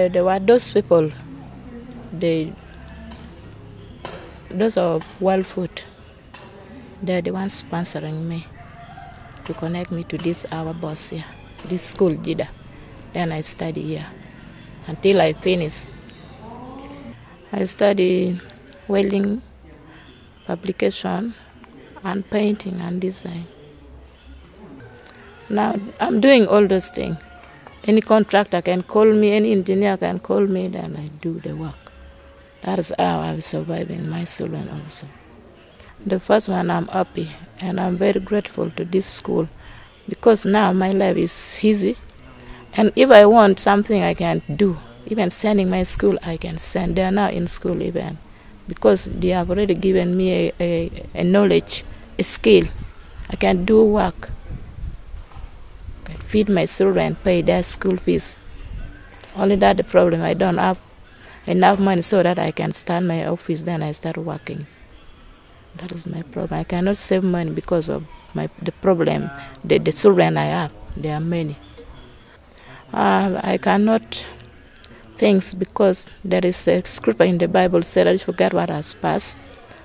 Uh, there were those people, they, those of World Food, they're the ones sponsoring me to connect me to this our boss here, this school, Jida. Then I study here until I finish. I study welding, fabrication, and painting and design. Now I'm doing all those things. Any contractor can call me, any engineer can call me, then I do the work. That is how I'm surviving my children also. The first one, I'm happy and I'm very grateful to this school because now my life is easy. And if I want something, I can do. Even sending my school, I can send. They are now in school even because they have already given me a, a, a knowledge, a skill. I can do work feed my children, pay their school fees. Only that the problem. I don't have enough money so that I can start my office. Then I start working. That is my problem. I cannot save money because of my the problem. The, the children I have, there are many. Uh, I cannot things because there is a scripture in the Bible said I forget what has passed.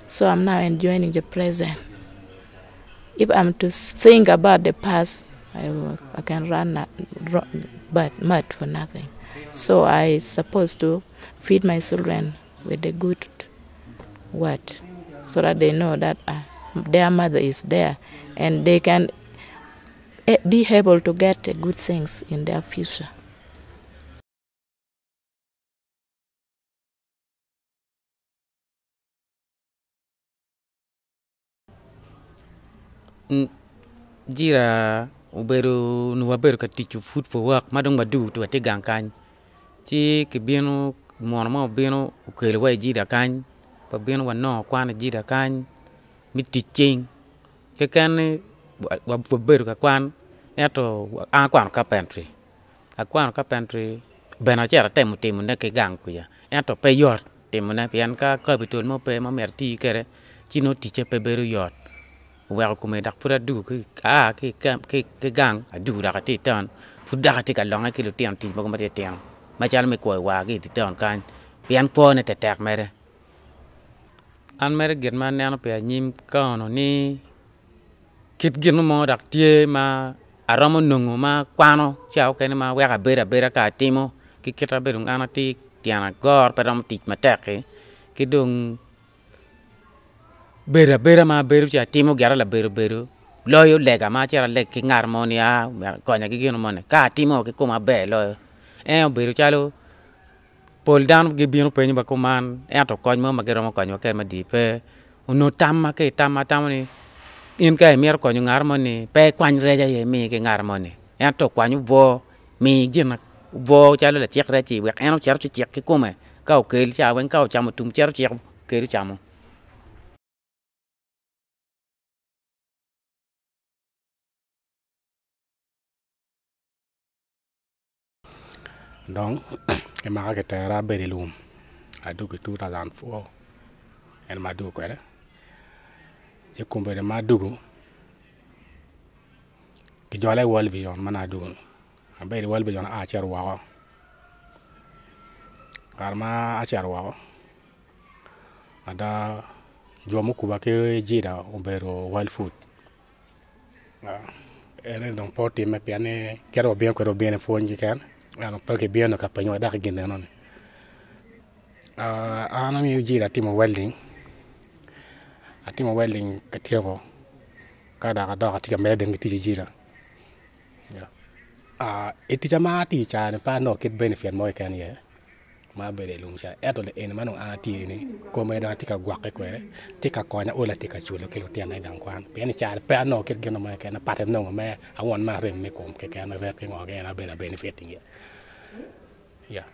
So I'm now enjoying the present. If I'm to think about the past, I, I can run, run but mud for nothing. So I supposed to feed my children with a good word so that they know that uh, their mother is there and they can be able to get good things in their future. jira ubero nuwaberu ka tichu food for work. Madong madu tu ati gang kany. Chi ke bieno mono ma bino ukele wa jira kany. Pa bieno wano kwana jira kan mi tiching ke kan wabero ka kwan. Eto a kwan ka pantry. A kwan ka pantry bena chera temu temu ne ke gang kuya. Eto pe yor temu ne pian ka ka bitul mo pe ma merti kere. Chino tiche pe bero yor wɛg kume dak pura du ki a ki ki ki gang. A du dak ti ton. Fu dak ti ka long ki lu tiang ti mo ma ti tiang. Ma chal me ko wa ki ti ton kan pian po ne te tek mere. An mere git ma ne pe nyim ka no ni. Kit gin mo dak tie ma aromo nungu ma kwano chao ke ma wɛg a bera bera ka timo ki kita beru ana ti tiana gor pe ram ti ma tek ki. Dong bera bera ma, beru cha timo gyara la beru beru. Loyo, lega ma chera le ki harmonia konya ki gino mone ka timo ki kuma be, loyo. Eh, en beru cha lo, pol down gi bino penyo ba kuman en eh, to konyo ma gero ma konyo ka ma dipe uno tamma ke tamma tamni in ka e mier konyo harmoni pe kwany reja ye mi ki harmoni en eh, to kwanyo bo mi gina bo cha lo la chek ra chi wek en chero chi chek ki kuma ka o kel cha, wen ka o chamo tum chero chek kel chamo. Donc, e maka ke tera beri lum. Adu ke 2004. En ma du kwere. Je kumbe de ma dugu. Ki jole World Vision mana dugu. Abe World Vision a cher wawa. Karma a cher wawa. Ada jomu kuba ke jida ubero World Food. Ene donc porti me piane kero bien kwero bien fonji kan ano pake biano ka panyo da ginde non uh, ana mi jira timo welding. Atimo welding ka tiego ka da ka mede ngi tiji jira ya. Uh, iti jama ti cha ne pa no kit benefit mo kan ye ma bere lung sha eto le en manong a ti ni ko me da ti ka gwa ke kwere ti ka ko na ola ti ka chulo ke lo ti na dang kwan pe ni cha pe no ke gno ma ke na pat no me a won ma rem me kom ke ke na re ke ngo ke na bere benefiting ya yeah.